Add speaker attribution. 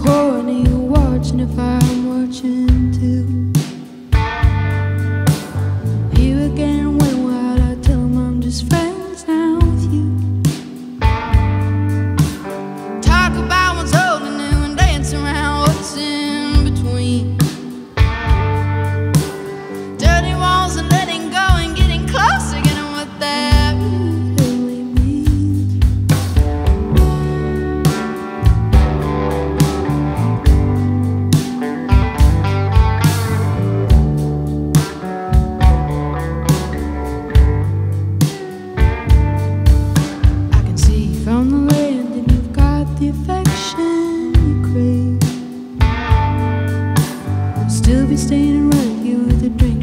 Speaker 1: corner, you watching if I'm watching too. the drink.